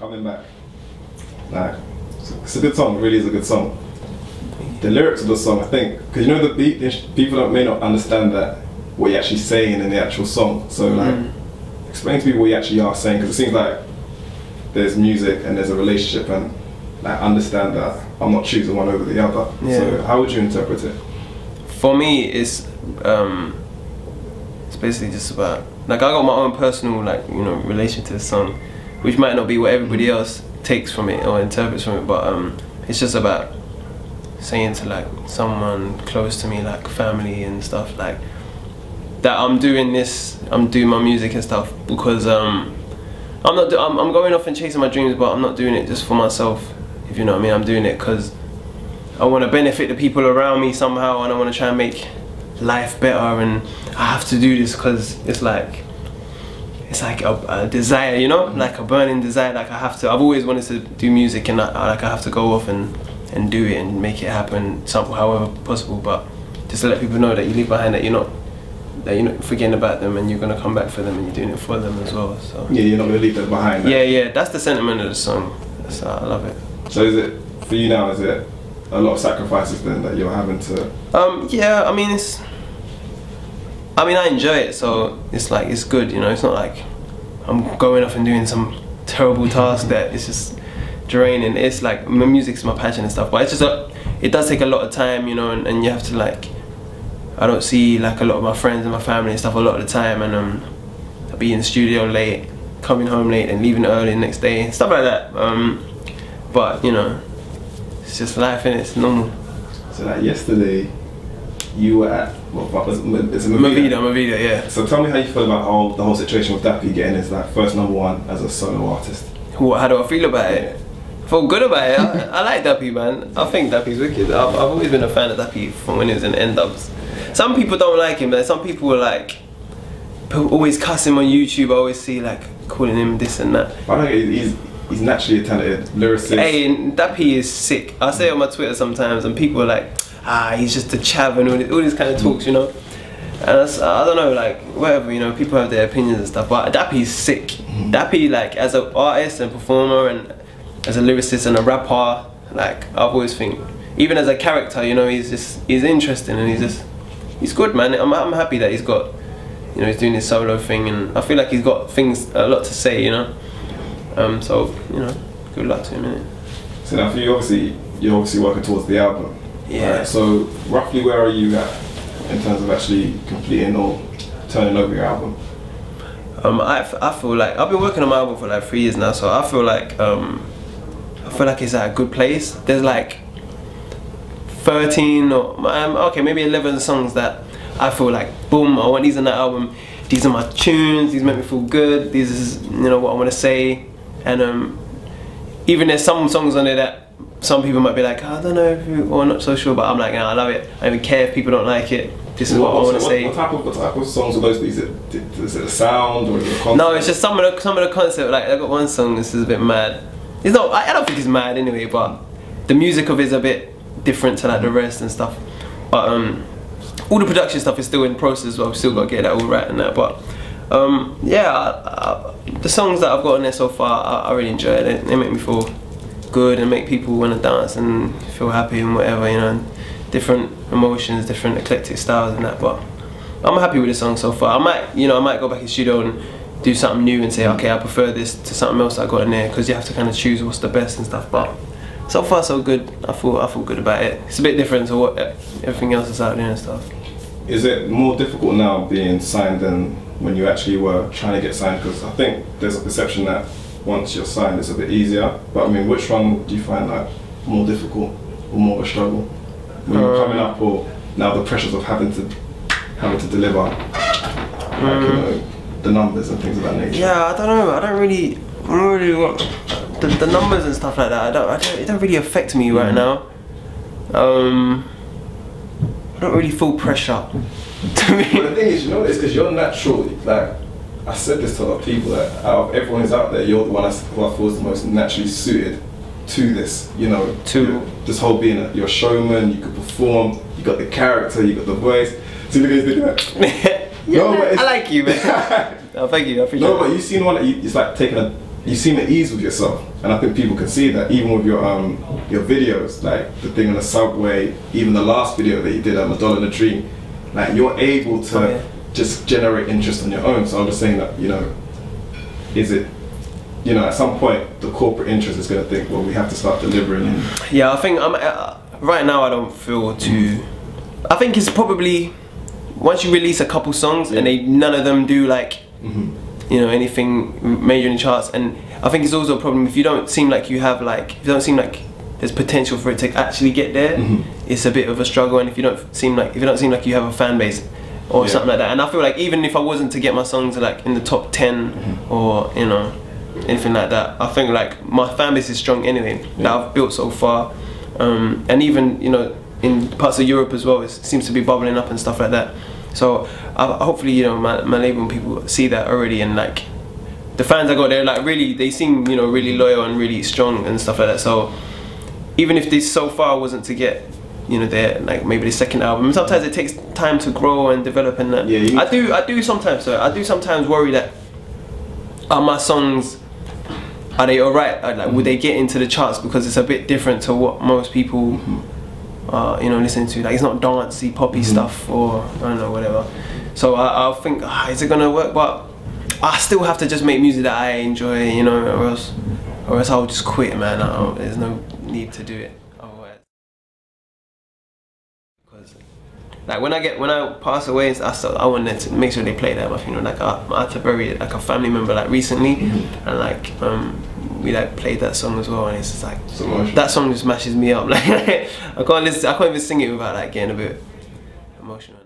coming back. Like, it's a- it's a good song. It really is a good song. The lyrics of the song, I think, because you know the beat, there's- people that may not understand that what you're actually saying in the actual song. So like, Mm. explain to me what you actually are saying, because it seems like there's music and there's a relationship, and like understand that I'm not choosing one over the other. Yeah. So how would you interpret it? For me, it's um, it's basically just about like I got my own personal like you know relation to the song, which might not be what everybody else takes from it or interprets from it, but um, it's just about saying to like someone close to me, like family and stuff, like that I'm doing this, I'm doing my music and stuff because um, I'm not, I'm, I'm going off and chasing my dreams, but I'm not doing it just for myself, if you know what I mean. I'm doing it because I want to benefit the people around me somehow, and I want to try and make life better, and I have to do this because it's like. It's like a, a desire, you know, like a burning desire. Like I have to. I've always wanted to do music, and I, like I have to go off and and do it and make it happen, some, however possible. But just to let people know that you leave behind that you're not that you're not forgetting about them, and you're gonna come back for them, and you're doing it for them as well. So Yeah, you're not gonna leave that behind. yeah, yeah, that's the sentiment of the song. That's, I love it. So is it for you now? Is it a lot of sacrifices then that you're having to? Um, yeah, I mean it's. I mean I enjoy it, so it's like it's good, you know. It's not like I'm going off and doing some terrible task that it's just draining. It's like my music's my passion and stuff, but it's just a, it does take a lot of time, you know, and, and you have to like. I don't see like a lot of my friends and my family and stuff a lot of the time, and um, I'll be in the studio late, coming home late, and leaving early the next day, stuff like that. Um, but you know, it's just life, and it's normal. So like yesterday, you were at what, what was? It's Mavida, Mavida, yeah. So tell me how you feel about how the whole situation with Dappy getting his like first number one as a solo artist. What, how do I feel about it? I feel good about it. I, I like Dappy, man. I think Dappy's wicked. I've, I've always been a fan of Dappy from when he was in N-Dubz. Some people don't like him, but some people are like, always cuss him on YouTube. I always see like calling him this and that. I think he's he's naturally a talented lyricist. Hey, and Dappy is sick. I say it on my Twitter sometimes, and people are like, ah, he's just a chav and all, this, all these kind of talks, you know. And that's, I don't know, like whatever, you know. People have their opinions and stuff, but Dappy's sick. Dappy, like as an artist and performer, and as a lyricist and a rapper, like I've always think, even as a character, you know, he's just he's interesting and he's just he's good, man. I'm I'm happy that he's got, you know, he's doing his solo thing, and I feel like he's got things a lot to say, you know. Um, so you know, good luck to him. Innit? So now for you, obviously, you're obviously working towards the album. Yeah. Right, so roughly, where are you at in terms of actually completing or turning over your album? Um, I, f- I feel like I've been working on my album for like three years now, so I feel like um, I feel like it's at a good place. There's like thirteen or um, okay, maybe eleven songs that I feel like boom, I want these on that album. These are my tunes. These make me feel good. These is you know what I want to say, and um, even there's some songs on there that some people might be like, I don't know if you, or not so sure, but I'm like, no, I love it. I don't even care if people don't like it. This is what, I want to say. What type of what type of songs are those? Is it is it a sound or is it a concept? No, it's just some of the some of the concept. Like I got one song. This is a bit mad. It's not. I, I don't think it's mad anyway. But the music of it is a bit different to like the rest and stuff. But um, all the production stuff is still in process. But I've still got to get that all right and that. But um, yeah, I, I, the songs that I've got on there so far, I, I really enjoy it. They, make me feel good and make people want to dance and feel happy and whatever. You know, different emotions, different eclectic styles and that. But I'm happy with the song so far. I might, you know, I might go back in studio and do something new and say, okay, I prefer this to something else I got in there because you have to kind of choose what's the best and stuff. But so far so good. I feel I feel good about it. It's a bit different to what everything else is out there and stuff. Is it more difficult now being signed than when you actually were trying to get signed? Because I think there's a perception that once you're signed, it's a bit easier. But I mean, which one do you find like more difficult or more of a struggle when you're Um, coming up, or now the pressures of having to having to deliver, like, you know, the numbers and things of that nature? Yeah, I don't know. I don't really, I don't really want the, the numbers and stuff like that. I don't, I don't. It don't really affect me right now. Um, I don't really feel pressure. To me. But the thing is, you know, it's because you're natural. Like I said this to a lot of people that out of everyone who's out there, you're the one that's, who I feel is the most naturally suited to this. You know, To- this whole being a, you're a showman, you could perform, you got the character, you got the voice. See, look at this yeah, No, but man, I like you, man. oh, thank you. I appreciate No, it. but you seen one that you, it's like taking a you seem at ease with yourself, and I think people can see that even with your um your videos, like the thing on the subway, even the last video that you did, um, a dollar in a dream, like you're able to Oh, yeah. just generate interest on your own. So I'm just saying that you know, is it, you know, at some point the corporate interest is going to think, well, we have to start delivering. And, Yeah, I think I'm uh, right now. I don't feel too. I think it's probably once you release a couple songs and they none of them do like you know anything major in the charts, and I think it's also a problem if you don't seem like you have like if you don't seem like there's potential for it to actually get there. It's a bit of a struggle, and if you don't seem like if you don't seem like you have a fan base or Yeah. something like that, and I feel like even if I wasn't to get my songs like in the top 10 or you know anything like that, I think like my fan base is strong anyway that I've built so far, um, and even you know in parts of Europe as well, it seems to be bubbling up and stuff like that. So I, hopefully you know my, my label people see that already and like the fans I got there like really they seem you know really loyal and really strong and stuff like that. So even if this so far wasn't to get you know their like maybe the second album sometimes it takes time to grow and develop and that. Yeah, I do I do sometimes so I do sometimes worry that are my songs are they alright? Like would mm. they get into the charts? Because it's a bit different to what most people mm-hmm. Uh, you know listen to like it's not dancey poppy stuff or I don't know whatever. So I, I'll think ah, is it gonna work? But I still have to just make music that I enjoy you know or else or else I'll just quit man. I don't, there's no need to do it otherwise. Because like when I get when I pass away, I still, I wanted to make sure they play that at my funeral. Like I, I had to bury like a family member like recently, and like um we like played that song as well, and it's just like so that song just mashes me up. Like I can't listen, I can't even sing it without like getting a bit emotional.